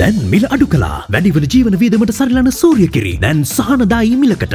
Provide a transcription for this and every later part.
දැන් මිල අඩු කලා වැඩිවන ජීවන වීදමට සරිලන සූරිය කිරි දැන් සහනදායි මිලකට.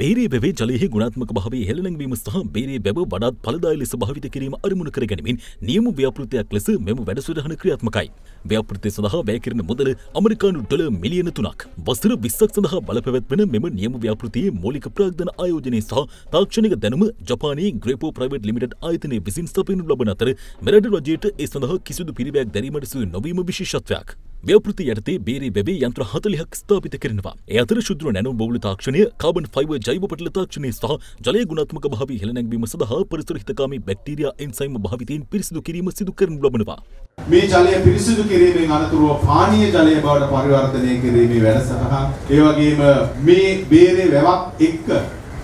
බේරේ වැවේ ජලයෙහි ගුණාත්මක භාවය හෙළනැංවීම සහ බේරේ වැව වඩාත් ඵලදායී ලෙස භාවිත කිරීම අරමුණු කර ගැනීමෙන් නියම ව්‍යාපෘතියක් ලෙස මෙම වැඩසටහන ක්‍රියාත්මකයි. ව්‍යාපෘතිය සඳහා වැය කෙරෙන මුදල අමරිකානු ඩොලර් මිලියන 3ක්. වසර 20ක් සඳහා බලපැවැත්වෙන මෙම නියම ව්‍යාපෘතියේ මූලික ප්‍රාග්ධන ආයෝජනය සහ තාක්ෂණික දැනුම ජපානයේ ග්‍රේපෝ ප්‍රයිවට් ලිමිටඩ් ආයතනය විසින් සපයනු ලබන අතර මෙරට රජයට ඒ සඳහා කිසිදු පිරිවැයක් දැරීමට සුළු නොවීම විශේෂත්වයක්. ව්‍යපෘති යටතේ බේරේ වැවේ යන්ත්‍ර හතලිහක් ස්ථාපිත කරනවා. ඒ අතර ශුද්‍ර නැනුම් බහුල තාක්ෂණය, කාබන් ෆයිබර් ජෛව පටල තාක්ෂණය සහ ජලය ගුණාත්මක භාවය හෙළනැංවීම සඳහා පරිසර හිතකාමී බැක්ටීරියා එන්සයිම් භාවිතයෙන් පිරිසිදු කිරීම සිදු කරනු ලබනවා. මේ ජලය පිරිසිදු කිරීමෙන් අනතුරුව පානීය ජලය බවට පරිවර්තනය කිරීමේ වැඩසටහන් ඒ වගේම මේ බේරේ වැවක් එක්ක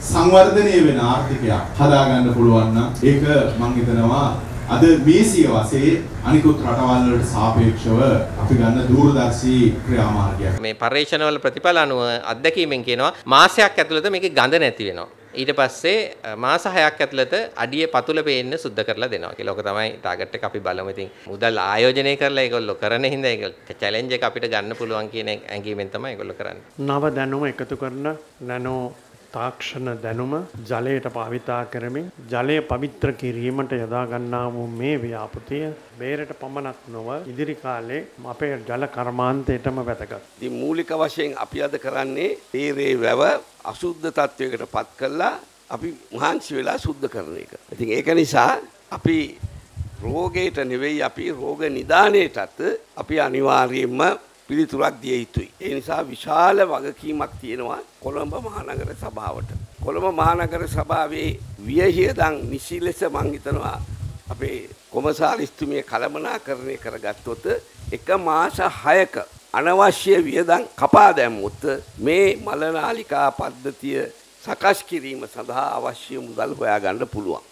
සංවර්ධනය වෙන ආර්ථිකයක් හදාගන්න පුළුවන් නම් ඒක මම හිතනවා අද මේසිය වශයෙන් අනිකුත් රටවල් වලට සාපේක්ෂව අපි ගන්න දූරදර්ශී ක්‍රියාමාර්ගයක්. මේ පර්යේෂණවල ප්‍රතිඵල අනුව අත්දැකීමෙන් කියනවා මාසයක් ඇතුළත මේකේ ගඳ නැති වෙනවා. ඊට පස්සේ මාස 6ක් ඇතුළත අඩිය පතුල පේන්න සුද්ධ කරලා දෙනවා කියලා. ඔක තමයි ටාගට් එක අපි බලමු. ඉතින් මුදල් ආයෝජනය කරලා ඒගොල්ලෝ කරන හින්දා ඒක චැලෙන්ජ් එක අපිට ගන්න පුළුවන් කියන ඇඟීමෙන් තමයි ඒගොල්ලෝ කරන්නේ. නව දැනුම එකතු කරන නැනෝ තාක්ෂණ දැනුම ජලයට භාවිතා කරමින් ජලය පවිත්‍ර කිරීමට යොදා ගන්නා වූ මේ ව්‍යාපෘතිය බේරට පමණක් නොව ඉදිරි කාලේ අපේ ජල කර්මාන්තයටම වැදගත්. ඉතින් මූලික වශයෙන් අපි අද කරන්නේ බේරේ වැව අසුද්ධ තත්වයකට පත් කළා අපි මහන්සි වෙලා සුද්ධ කරන එක. ඉතින් ඒක නිසා අපි රෝගයට නෙවෙයි අපි රෝග නිදානයටත් අපි අනිවාර්යයෙන්ම පිළිතුරක් දිය යුතුයි. ඒ නිසා විශාල වගකීමක් තියෙනවා කොළඹ මහනගර සභාවට. කොළඹ මහනගර සභාවේ වියහියදන් නිසි ලෙස මං හිතනවා අපේ කොමසාරිස්තුමිය කළමනාකරණය කරගත්තොත් එක මාස 6ක අනවශ්‍ය වියදම් කපා දැම්මොත් මේ මලනාලිකා පද්ධතිය සකස් කිරීම සඳහා අවශ්‍ය මුදල් හොයාගන්න පුළුවන්.